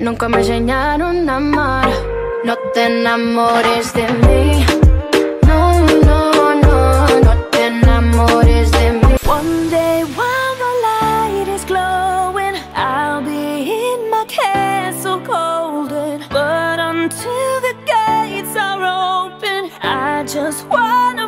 Nunca me enseñaron a amar. No te enamores de mí. No, no, no, no te enamores de mí. One day while the light is glowing, I'll be in my castle golden. But until the gates are open, I just wanna